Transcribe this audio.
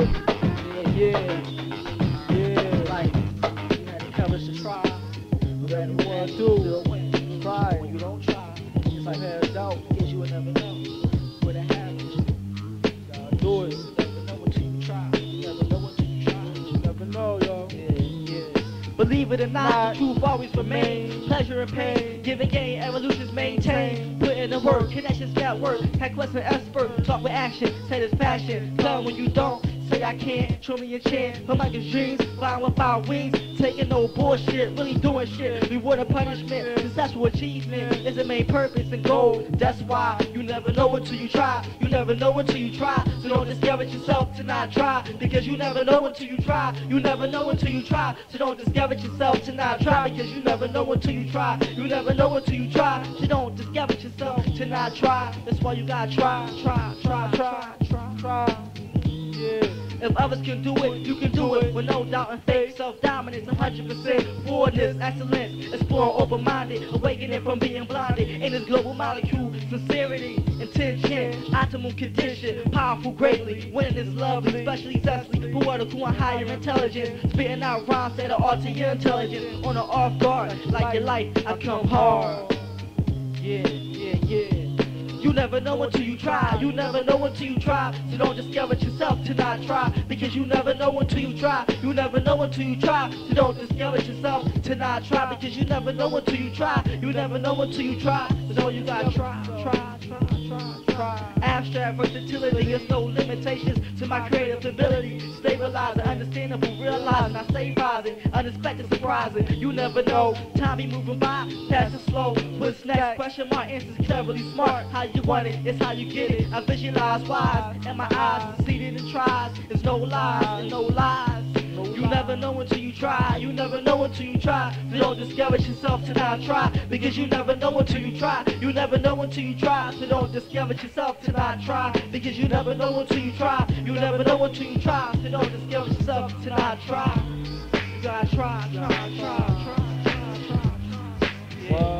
Yeah, yeah, yeah. Like, you had the courage to try. But then what And do? Try. When you don't try, If I had doubt, guess you would never know what it happens. gotta do it. You never know until you try. You never know until you try. You never know, yo. Yeah, yeah. Believe it or not, truth always remains. Pleasure and pain, giving gain, evolutions maintain. Put in the work, connections network, had quest and expert. Talk with action, satisfaction. Come when you don't, say I can't. Show me a chance, for my dreams, flying without wings. Taking no bullshit, really doing shit. Reward and punishment, successful achievement is the main purpose and goal. That's why you never know until you try. You never know until you try. So don't discourage yourself to not try. Because you never know until you try. You never know until you try. So don't discourage yourself to not try. Because you never know until you try. You never know until you try. So don't discourage yourself to not try. That's why you gotta try, try, try, try, try, try. If others can do it, you can do it with no doubt and faith. Self-dominance, 100% forwardness, excellence. Exploring open-minded, awakening from being blinded. In this global molecule, sincerity, intention, optimum condition, powerful greatly. Winning is lovely, especially Cecily, poetical and higher intelligence. Spitting out rhymes that are to your intelligence. On an off guard, like your life, I come hard. Yeah. You never know until you try. You never know until you try. So don't discourage yourself to not try. Because you never know until you try. You never know until you try. So don't discourage yourself to not try. Because you never know until you try. You never know until you try. So all you gotta try, try, try, try, try. Abstract versatility, there's no limitations to my creative ability. Stabilizing, understandable, realizing, I stay rising, unexpected, surprising. You never know, time be moving by, fast and slow. What's next? Question mark, answers cleverly smart. How you want it, it's how you get it. I visualize wise, and my eyes succeeded in tries. There's no lies, and no lies never know until you try. You never know until you try. So don't discourage yourself to not try. Because you never know until you try. You never know until you try. So don't discourage yourself to not try. Because you never know until you try. You never know until you try. So don't discourage yourself to not try. You gotta try, try, try, try, try, try. try. Yeah.